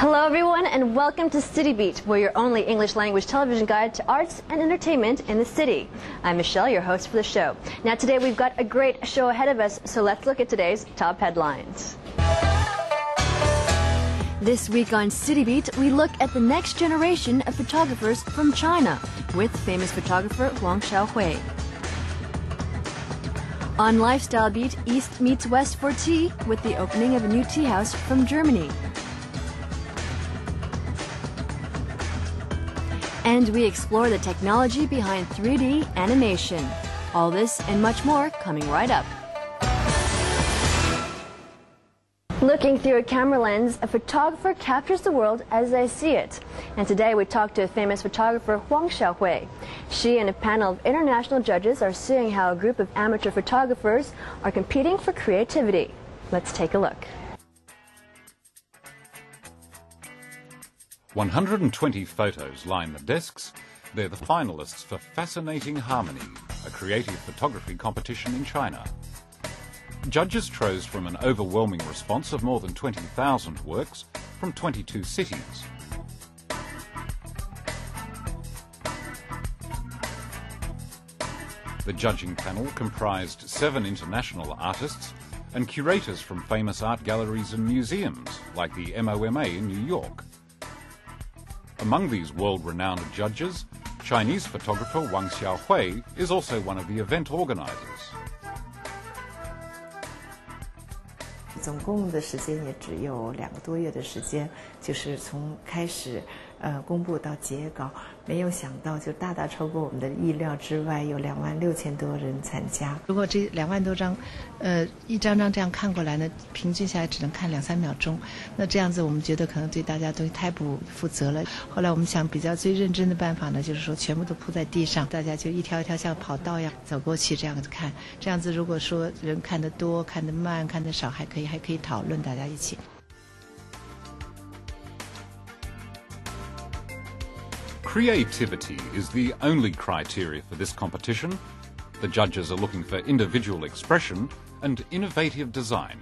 Hello, everyone, and welcome to City Beat, where your only English language television guide to arts and entertainment in the city. I'm Michelle, your host for the show. Now, today we've got a great show ahead of us, so let's look at today's top headlines. This week on City Beat, we look at the next generation of photographers from China with famous photographer Wang Xiaohui. On Lifestyle Beat, East meets West for tea with the opening of a new tea house from Germany. And we explore the technology behind 3D animation. All this and much more coming right up. Looking through a camera lens, a photographer captures the world as they see it. And today we talk to a famous photographer, Wang Xiaohui. She and a panel of international judges are seeing how a group of amateur photographers are competing for creativity. Let's take a look. 120 photos line the desks. They're the finalists for Fascinating Harmony, a creative photography competition in China. Judges chose from an overwhelming response of more than 20,000 works from 22 cities. The judging panel comprised seven international artists and curators from famous art galleries and museums like the MoMA in New York. Among these world-renowned judges, Chinese photographer Wang Xiaohui is also one of the event organizers. 总共的时间也只有两个多月的时间，就是从开始 呃公布到截稿，没有想到就大大超过我们的意料之外，有两万六千多人参加。如果这两万多张，呃一张张这样看过来呢，平均下来只能看两三秒钟，那这样子我们觉得可能对大家都太不负责了。后来我们想比较最认真的办法呢，就是说全部都铺在地上，大家就一条一条像跑道一样走过去这样子看。这样子如果说人看得多、看得慢、看得少，还可以还可以讨论，大家一起。Creativity is the only criteria for this competition. The judges are looking for individual expression and innovative design.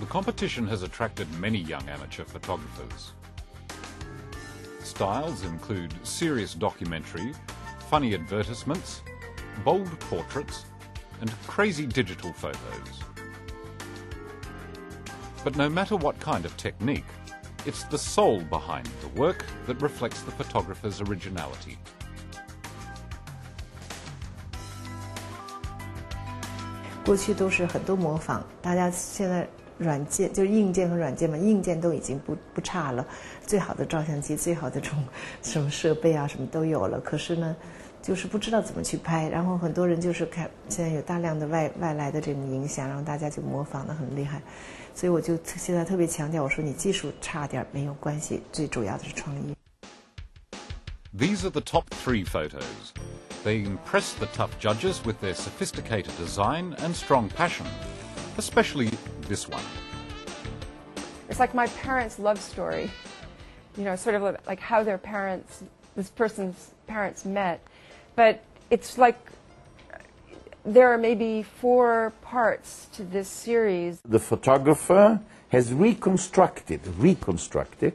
The competition has attracted many young amateur photographers. Styles include serious documentary, funny advertisements, bold portraits, and crazy digital photos. But no matter what kind of technique, it's the soul behind the work that reflects the photographer's originality. 过去都是很多模仿，大家现在软件就是硬件和软件嘛，硬件都已经不不差了，最好的照相机、最好的这种什么设备啊，什么都有了。可是呢，就是不知道怎么去拍，然后很多人就是看现在有大量的外外来的这种影响，然后大家就模仿的很厉害。所以我就现在特别强调，我说你技术差点没有关系，最主要的是创意。These are the top three photos. They impress the tough judges with their sophisticated design and strong passion, especially this one. It's like my parents' love story, you know, sort of like how their parents, this person's parents met. but it's like there are maybe four parts to this series. The photographer has reconstructed, reconstructed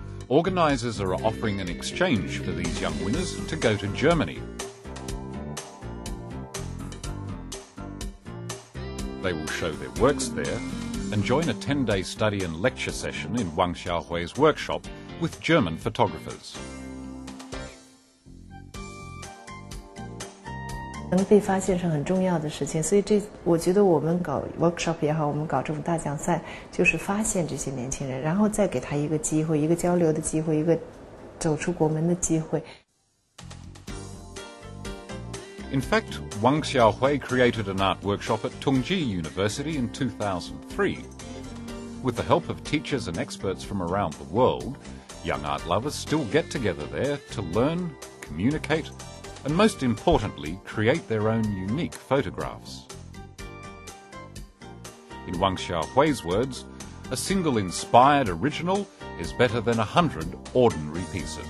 organisers are offering an exchange for these young winners to go to Germany. They will show their works there and join a 10-day study and lecture session in Wang Xiaohui's workshop with German photographers. 能被发现是很重要的事情，所以这我觉得我们搞 workshop 也好，我们搞这种大奖赛，就是发现这些年轻人，然后再给他一个机会，一个交流的机会，一个走出国门的机会。In fact, Wang Xiaohui created an art workshop at Tongji University in 2003. With the help of teachers and experts from around the world, young art lovers still get together there to learn, communicate, and most importantly, create their own unique photographs. In Wang Xiaohui's words, a single inspired original is better than a hundred ordinary pieces.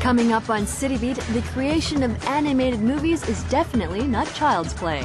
Coming up on City Beat, the creation of animated movies is definitely not child's play.